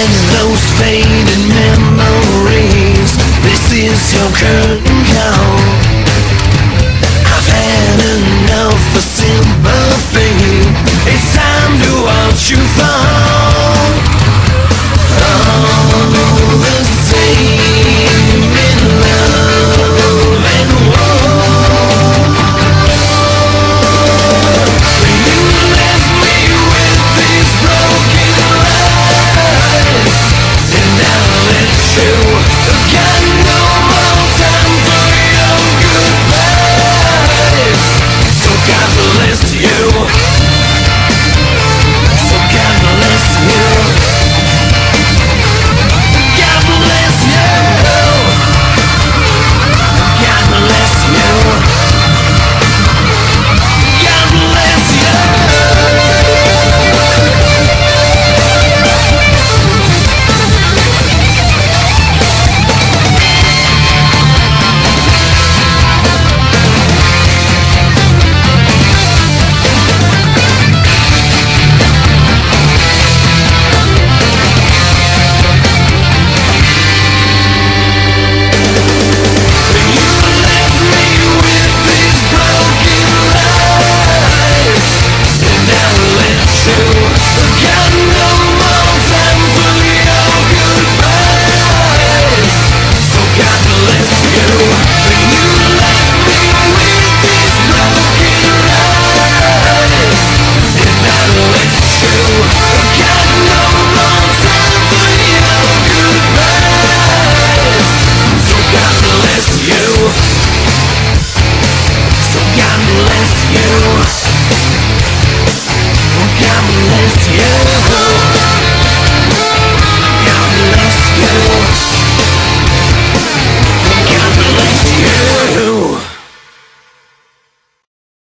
and those faded memories. This is your curtain call.